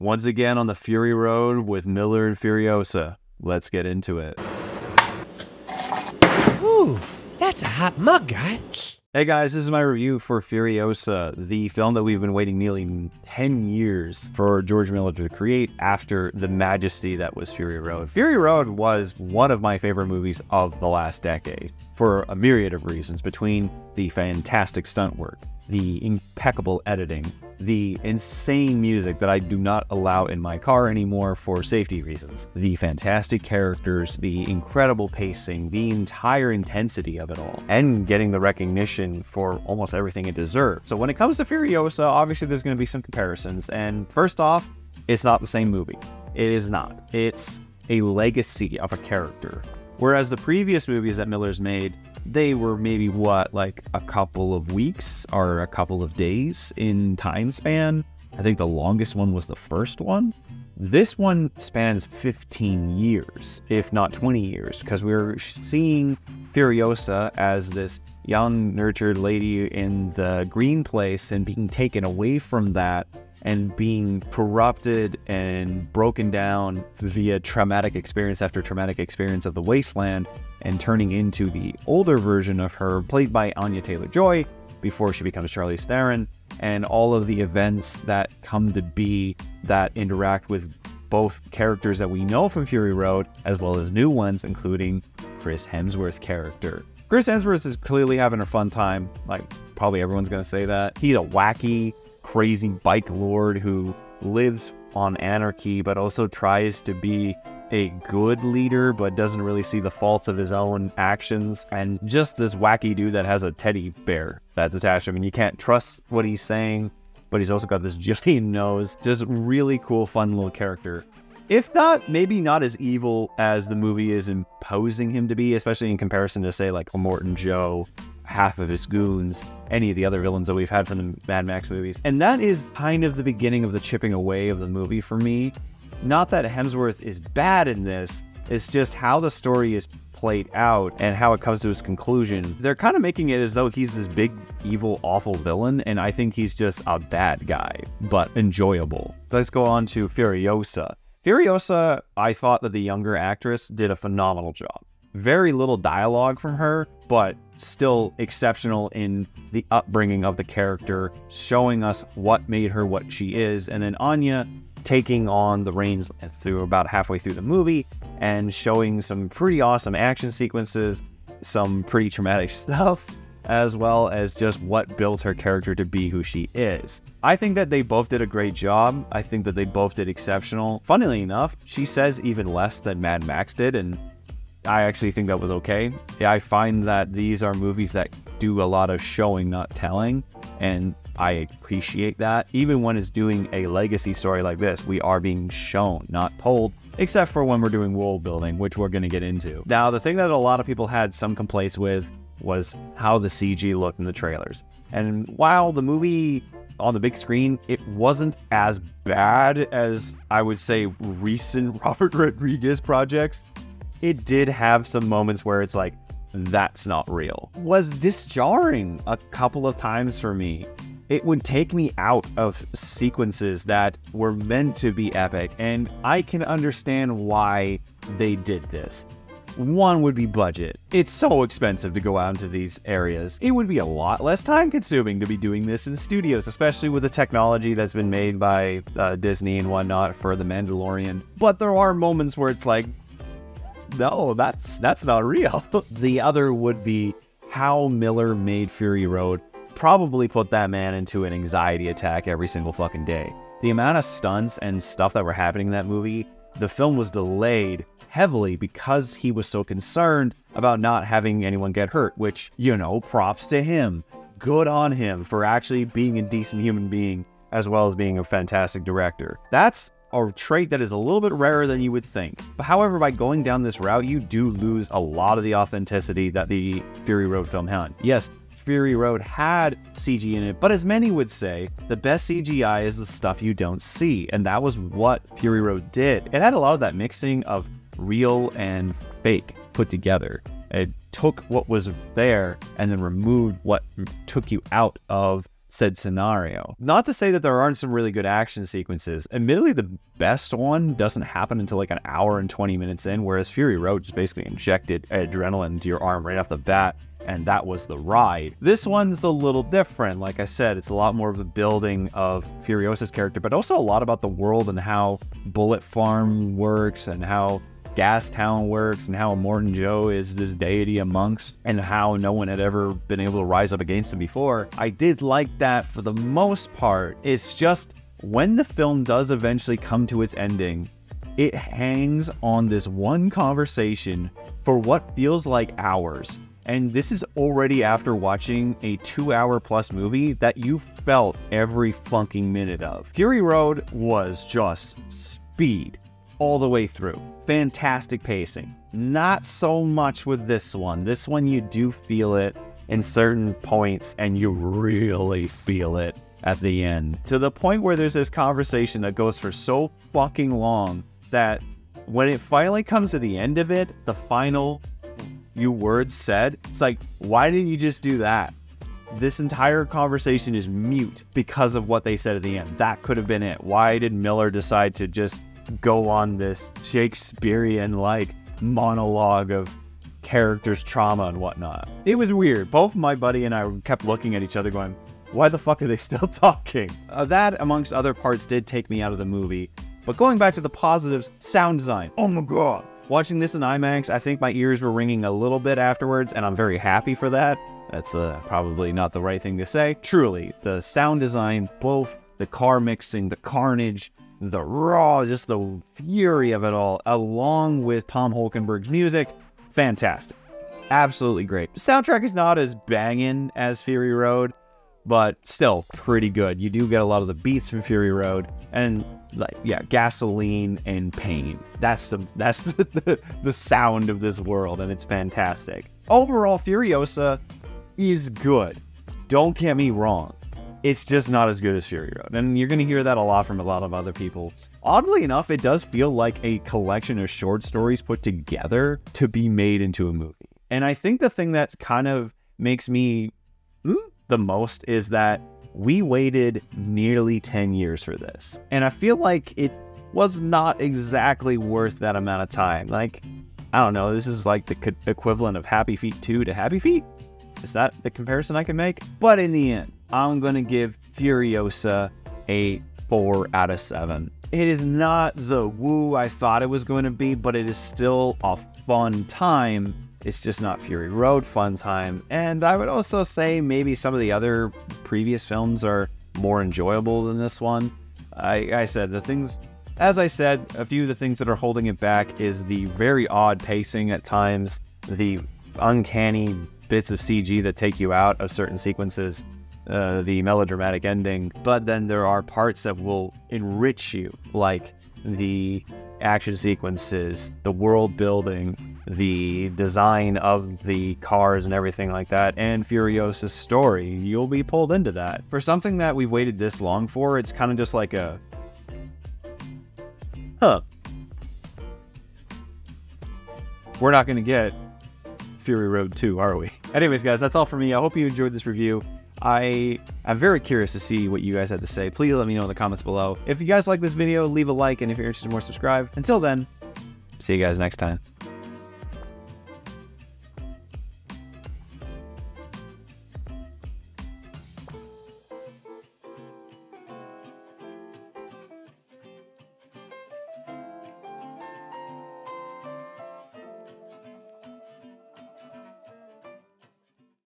once again on the Fury Road with Miller and Furiosa. Let's get into it. Ooh, that's a hot mug, guy. Hey guys, this is my review for Furiosa, the film that we've been waiting nearly 10 years for George Miller to create after the majesty that was Fury Road. Fury Road was one of my favorite movies of the last decade for a myriad of reasons, between the fantastic stunt work, the impeccable editing, the insane music that I do not allow in my car anymore for safety reasons, the fantastic characters, the incredible pacing, the entire intensity of it all, and getting the recognition for almost everything it deserves. So when it comes to Furiosa, obviously there's going to be some comparisons. And first off, it's not the same movie. It is not. It's a legacy of a character. Whereas the previous movies that Miller's made, they were maybe what, like a couple of weeks or a couple of days in time span. I think the longest one was the first one. This one spans 15 years, if not 20 years, because we're seeing Furiosa as this young, nurtured lady in the green place and being taken away from that and being corrupted and broken down via traumatic experience after traumatic experience of the wasteland and turning into the older version of her, played by Anya Taylor Joy, before she becomes Charlize Theron, and all of the events that come to be that interact with both characters that we know from Fury Road, as well as new ones, including Chris Hemsworth's character. Chris Hemsworth is clearly having a fun time, like probably everyone's gonna say that. He's a wacky, crazy bike lord who lives on anarchy, but also tries to be a good leader, but doesn't really see the faults of his own actions. And just this wacky dude that has a teddy bear that's attached him. And you can't trust what he's saying, but he's also got this giant nose. Just really cool, fun little character. If not, maybe not as evil as the movie is imposing him to be, especially in comparison to, say, like Immortan Joe half of his goons, any of the other villains that we've had from the Mad Max movies. And that is kind of the beginning of the chipping away of the movie for me. Not that Hemsworth is bad in this, it's just how the story is played out and how it comes to its conclusion. They're kind of making it as though he's this big, evil, awful villain, and I think he's just a bad guy, but enjoyable. Let's go on to Furiosa. Furiosa, I thought that the younger actress did a phenomenal job. Very little dialogue from her, but still exceptional in the upbringing of the character, showing us what made her what she is. And then Anya taking on the reins through about halfway through the movie and showing some pretty awesome action sequences, some pretty traumatic stuff, as well as just what built her character to be who she is. I think that they both did a great job. I think that they both did exceptional. Funnily enough, she says even less than Mad Max did, and I actually think that was okay. Yeah, I find that these are movies that do a lot of showing, not telling, and I appreciate that. Even when it's doing a legacy story like this, we are being shown, not told, except for when we're doing world building, which we're going to get into. Now, the thing that a lot of people had some complaints with was how the CG looked in the trailers. And while the movie on the big screen, it wasn't as bad as I would say recent Robert Rodriguez projects it did have some moments where it's like, that's not real. Was disjarring a couple of times for me. It would take me out of sequences that were meant to be epic, and I can understand why they did this. One would be budget. It's so expensive to go out into these areas. It would be a lot less time consuming to be doing this in studios, especially with the technology that's been made by uh, Disney and whatnot for The Mandalorian. But there are moments where it's like, no, that's that's not real. the other would be how Miller made Fury Road probably put that man into an anxiety attack every single fucking day. The amount of stunts and stuff that were happening in that movie, the film was delayed heavily because he was so concerned about not having anyone get hurt, which, you know, props to him. Good on him for actually being a decent human being as well as being a fantastic director. That's a trait that is a little bit rarer than you would think. But however, by going down this route, you do lose a lot of the authenticity that the Fury Road film had. Yes, Fury Road had CG in it, but as many would say, the best CGI is the stuff you don't see, and that was what Fury Road did. It had a lot of that mixing of real and fake put together. It took what was there and then removed what took you out of said scenario. Not to say that there aren't some really good action sequences. Admittedly, the best one doesn't happen until like an hour and 20 minutes in, whereas Fury Road just basically injected adrenaline into your arm right off the bat and that was the ride. This one's a little different. Like I said, it's a lot more of the building of Furiosa's character, but also a lot about the world and how Bullet Farm works and how Gastown works and how Immortan Joe is this deity amongst and how no one had ever been able to rise up against him before. I did like that for the most part. It's just when the film does eventually come to its ending, it hangs on this one conversation for what feels like hours. And this is already after watching a two hour plus movie that you felt every fucking minute of. Fury Road was just speed all the way through. Fantastic pacing. Not so much with this one. This one, you do feel it in certain points, and you really feel it at the end. To the point where there's this conversation that goes for so fucking long that when it finally comes to the end of it, the final few words said, it's like, why didn't you just do that? This entire conversation is mute because of what they said at the end. That could have been it. Why did Miller decide to just go on this Shakespearean like monologue of characters' trauma and whatnot. It was weird. Both my buddy and I kept looking at each other going, why the fuck are they still talking? Uh, that, amongst other parts, did take me out of the movie. But going back to the positives, sound design. Oh my god. Watching this in IMAX, I think my ears were ringing a little bit afterwards, and I'm very happy for that. That's uh, probably not the right thing to say. Truly, the sound design, both the car mixing, the carnage, the raw, just the fury of it all, along with Tom Holkenborg's music, fantastic. Absolutely great. Soundtrack is not as banging as Fury Road, but still pretty good. You do get a lot of the beats from Fury Road, and like yeah, gasoline and pain. That's the that's the, the, the sound of this world, and it's fantastic. Overall, Furiosa is good. Don't get me wrong it's just not as good as Fury Road. And you're going to hear that a lot from a lot of other people. Oddly enough, it does feel like a collection of short stories put together to be made into a movie. And I think the thing that kind of makes me mm, the most is that we waited nearly 10 years for this. And I feel like it was not exactly worth that amount of time. Like, I don't know, this is like the equivalent of Happy Feet 2 to Happy Feet. Is that the comparison I can make? But in the end, I'm going to give Furiosa a 4 out of 7. It is not the woo I thought it was going to be, but it is still a fun time. It's just not Fury Road fun time. And I would also say maybe some of the other previous films are more enjoyable than this one. I, I said the things, as I said, a few of the things that are holding it back is the very odd pacing at times, the uncanny bits of CG that take you out of certain sequences, uh, the melodramatic ending. But then there are parts that will enrich you, like the action sequences, the world building, the design of the cars and everything like that, and Furiosa's story. You'll be pulled into that. For something that we've waited this long for, it's kind of just like a. Huh. We're not going to get Fury Road 2, are we? Anyways, guys, that's all for me. I hope you enjoyed this review. I am very curious to see what you guys have to say. Please let me know in the comments below. If you guys like this video, leave a like, and if you're interested in more, subscribe. Until then, see you guys next time.